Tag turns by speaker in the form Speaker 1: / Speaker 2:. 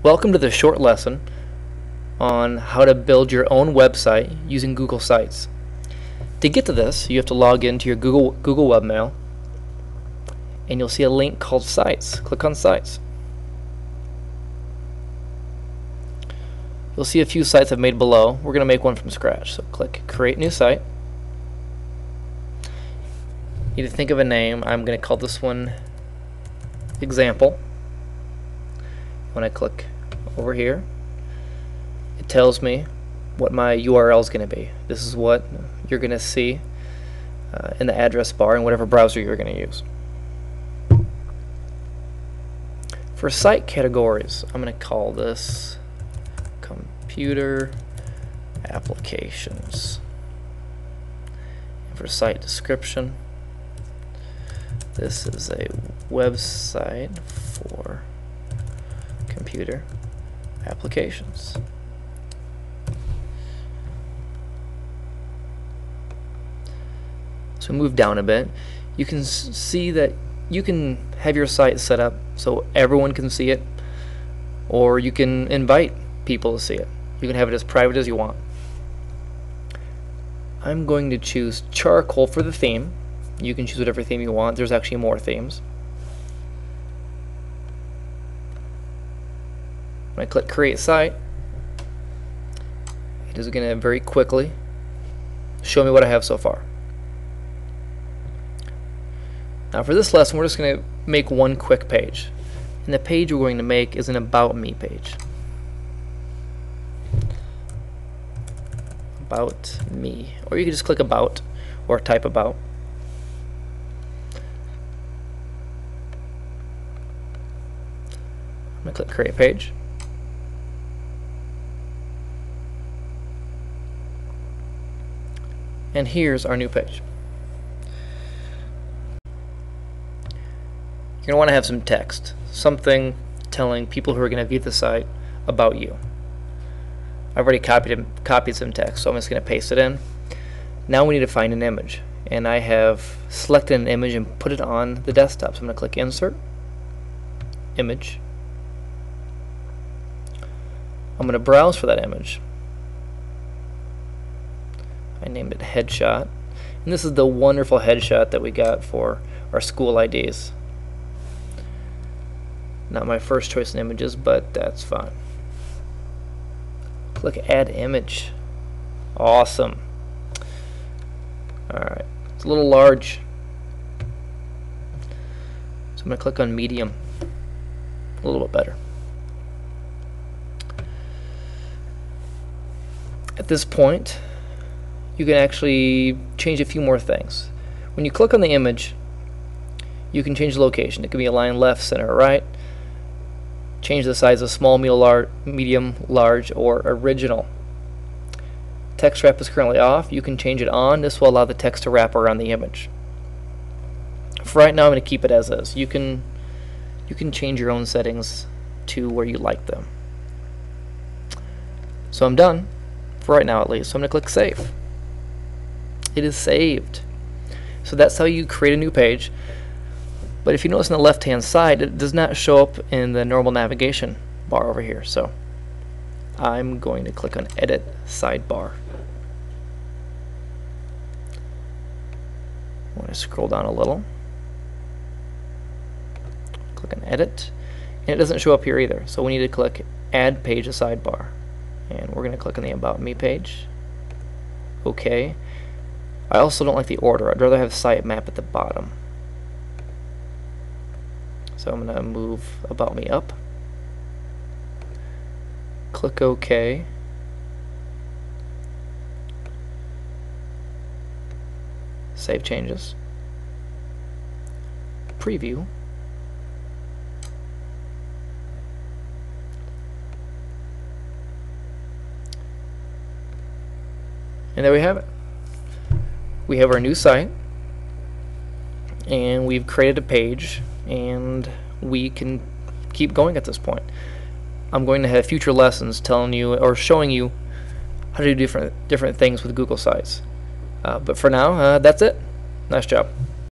Speaker 1: Welcome to the short lesson on how to build your own website using Google Sites. To get to this, you have to log into your Google Google Webmail and you'll see a link called Sites. Click on Sites. You'll see a few sites I've made below. We're going to make one from scratch. So click Create New Site. You need to think of a name. I'm going to call this one Example when I click over here, it tells me what my URL is going to be. This is what you're going to see uh, in the address bar in whatever browser you're going to use. For site categories, I'm going to call this computer applications. For site description, this is a website for computer applications. So move down a bit. You can see that you can have your site set up so everyone can see it or you can invite people to see it. You can have it as private as you want. I'm going to choose charcoal for the theme. You can choose whatever theme you want. There's actually more themes. When I click create site, it is going to very quickly show me what I have so far. Now for this lesson, we're just going to make one quick page. And the page we're going to make is an About Me page. About Me. Or you can just click About or type About. I'm going to click Create Page. And here's our new page. You're going to want to have some text, something telling people who are going to view the site about you. I've already copied, copied some text, so I'm just going to paste it in. Now we need to find an image. And I have selected an image and put it on the desktop. So I'm going to click Insert, Image. I'm going to browse for that image. I named it Headshot. And this is the wonderful headshot that we got for our school IDs. Not my first choice in images, but that's fine. Click Add Image. Awesome. Alright, it's a little large. So I'm going to click on Medium. A little bit better. At this point, you can actually change a few more things. When you click on the image, you can change the location. It can be aligned left, center, right. Change the size of small, medium, large, or original. Text wrap is currently off. You can change it on. This will allow the text to wrap around the image. For right now, I'm going to keep it as is. You can you can change your own settings to where you like them. So I'm done, for right now at least. So I'm going to click Save it is saved. So that's how you create a new page. But if you notice on the left hand side, it does not show up in the normal navigation bar over here. So I'm going to click on Edit Sidebar. I'm going to scroll down a little. Click on Edit. And it doesn't show up here either. So we need to click Add Page to Sidebar. And we're going to click on the About Me page. OK. I also don't like the order. I'd rather have sitemap at the bottom. So I'm going to move About Me up. Click OK. Save changes. Preview. And there we have it we have our new site and we've created a page and we can keep going at this point. I'm going to have future lessons telling you or showing you how to do different different things with Google Sites. Uh, but for now, uh, that's it. Nice job.